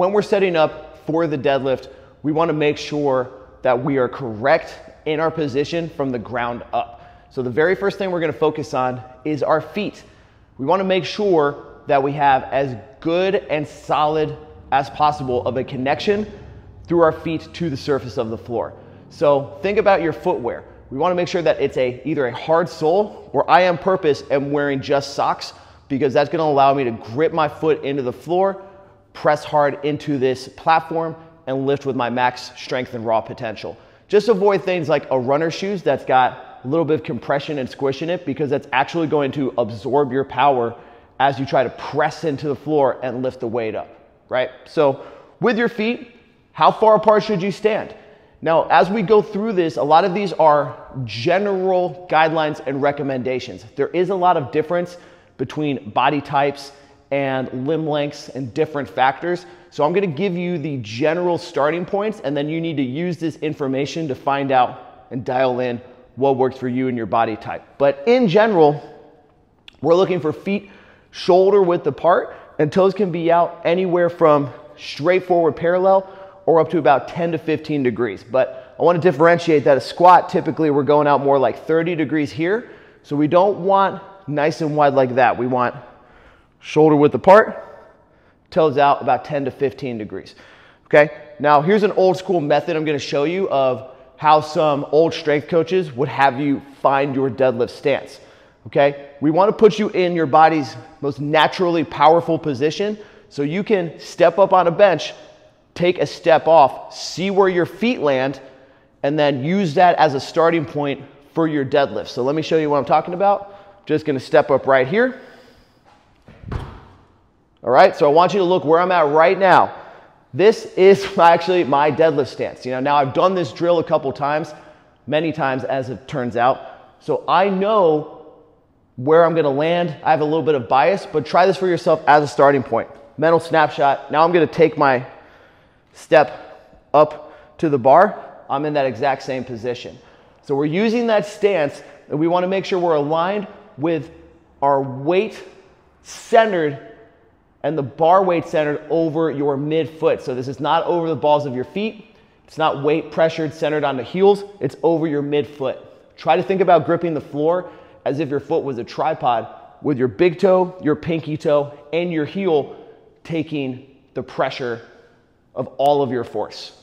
when we're setting up for the deadlift, we wanna make sure that we are correct in our position from the ground up. So the very first thing we're gonna focus on is our feet. We wanna make sure that we have as good and solid as possible of a connection through our feet to the surface of the floor. So think about your footwear. We wanna make sure that it's a, either a hard sole or I am purpose am wearing just socks because that's gonna allow me to grip my foot into the floor, press hard into this platform and lift with my max strength and raw potential. Just avoid things like a runner shoes that's got a little bit of compression and squish in it because that's actually going to absorb your power as you try to press into the floor and lift the weight up, right? So with your feet, how far apart should you stand? Now, as we go through this, a lot of these are general guidelines and recommendations. There is a lot of difference between body types and limb lengths and different factors. So I'm gonna give you the general starting points and then you need to use this information to find out and dial in what works for you and your body type. But in general, we're looking for feet shoulder width apart and toes can be out anywhere from straightforward parallel or up to about 10 to 15 degrees. But I want to differentiate that a squat, typically we're going out more like 30 degrees here. So we don't want nice and wide like that. We want shoulder width apart, toes out about 10 to 15 degrees. Okay, now here's an old school method I'm gonna show you of how some old strength coaches would have you find your deadlift stance. Okay, we wanna put you in your body's most naturally powerful position so you can step up on a bench take a step off, see where your feet land, and then use that as a starting point for your deadlift. So let me show you what I'm talking about. Just gonna step up right here. All right, so I want you to look where I'm at right now. This is actually my deadlift stance. You know, now I've done this drill a couple times, many times as it turns out. So I know where I'm gonna land. I have a little bit of bias, but try this for yourself as a starting point. Mental snapshot. Now I'm gonna take my step up to the bar, I'm in that exact same position. So we're using that stance and we wanna make sure we're aligned with our weight centered and the bar weight centered over your midfoot. So this is not over the balls of your feet. It's not weight pressured centered on the heels. It's over your midfoot. Try to think about gripping the floor as if your foot was a tripod with your big toe, your pinky toe, and your heel taking the pressure of all of your force.